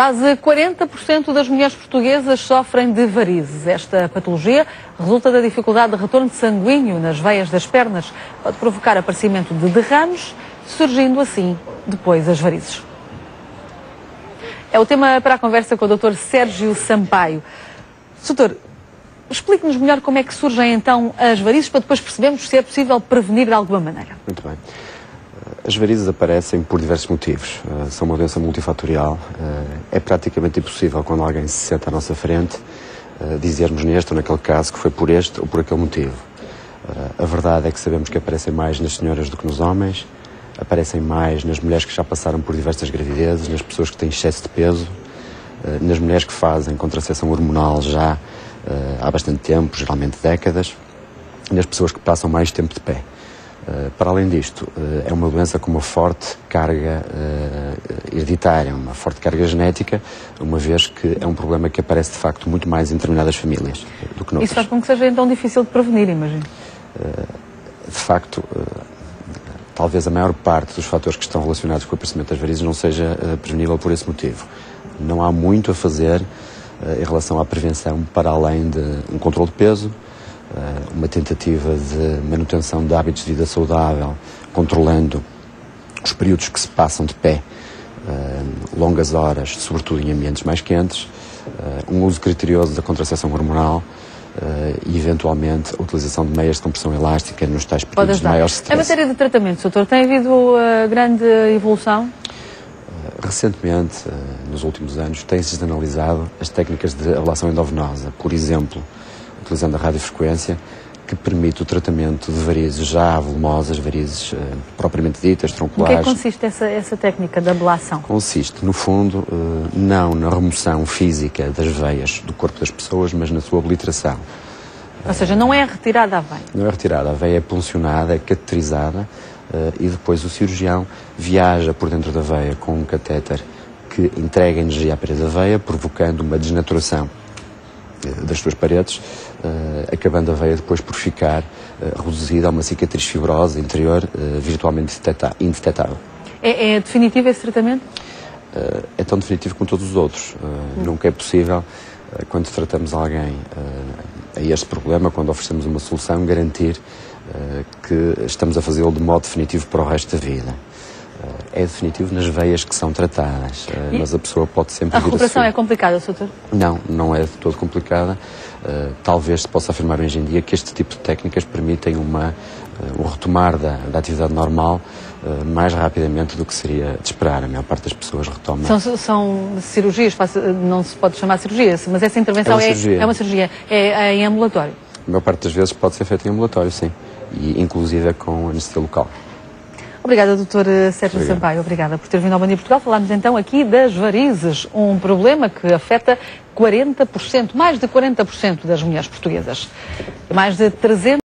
Quase 40% das mulheres portuguesas sofrem de varizes. Esta patologia resulta da dificuldade de retorno sanguíneo nas veias das pernas. Pode provocar aparecimento de derrames, surgindo assim depois as varizes. É o tema para a conversa com o Dr. Sérgio Sampaio. Doutor, explique-nos melhor como é que surgem então as varizes para depois percebermos se é possível prevenir de alguma maneira. Muito bem. As varizes aparecem por diversos motivos. Uh, são uma doença multifatorial. Uh, é praticamente impossível, quando alguém se senta à nossa frente, uh, dizermos neste ou naquele caso que foi por este ou por aquele motivo. a verdade é que sabemos que aparecem mais nas senhoras do que nos homens, aparecem mais nas mulheres que já passaram por diversas gravidezes, nas pessoas que têm excesso de peso, nas mulheres que fazem contracepção hormonal já há bastante tempo, geralmente décadas, nas pessoas que passam mais tempo de pé. Eh, para além disto, uh, é uma doença com uma forte carga uh, hereditária, uma forte carga genética, uma vez que é um problema que aparece de facto muito mais em determinadas famílias do que noutras. Isso faz com que seja então difícil de prevenir, imagino. de facto, talvez a maior parte dos fatores que estão relacionados com o aparecimento das varizes não seja prevenível por esse motivo. Não há muito a fazer em relação à prevenção para além de um controle de peso, eh, uma tentativa de manutenção de hábitos de vida saudável, controlando os períodos que se passam de pé, eh, longas horas, sobretudo em ambientes mais quentes, eh, um uso criterioso da contracepção hormonal, e eventualmente a utilização de meias de compressão elástica nos tais períodos de maior stress. Em matéria de tratamento, doutor, tem havido uh, grande evolução? Uh, recentemente, uh, nos últimos anos, têm-se analisado as técnicas de ablação endovenosa. Por exemplo, utilizando a radiofrequência, que permite o tratamento de varizes já volumosas, varizes uh, propriamente ditas, tronculares. Em que, é consiste essa, essa técnica de ablação? Consiste, no fundo, uh, não na remoção física das veias do corpo das pessoas, mas na sua obliteração. Ou seja, não é retirada a veia? Não é retirada, a veia é puncionada, é cateterizada uh, e depois o cirurgião viaja por dentro da veia com um catéter que entrega energia à parede da veia, provocando uma desnaturação das suas paredes, uh, acabando a veia depois por ficar uh, reduzida a uma cicatriz fibrosa interior uh, virtualmente indetetável. É, é, definitivo esse tratamento? é tão definitivo como todos os outros. Hum. Nunca é possível, quando tratamos alguém a este problema, quando oferecemos uma solução, garantir que estamos a fazê-lo de modo definitivo para o resto da vida é definitivo nas veias que são tratadas, e mas a pessoa pode sempre a recuperação a é complicada, doutor? Não, não é de todo complicada. Uh, talvez se possa afirmar hoje em dia que este tipo de técnicas permitem uma, uh, um retomar da, da atividade normal uh, mais rapidamente do que seria de esperar. A maior parte das pessoas retoma. São, são cirurgias, não se pode chamar cirurgia, mas essa intervenção é uma cirurgia, é, é, uma cirurgia, é, é em ambulatório? A maior parte das vezes pode ser feita em ambulatório, sim, e inclusive com anestesia local. Obrigada, doutor Sérgio Obrigado. Sampaio. Obrigada por ter vindo ao Bom Dia Portugal. Falámos então aqui das varizes, um problema que afeta 40%, mais de 40% das mulheres portuguesas. Mais de 300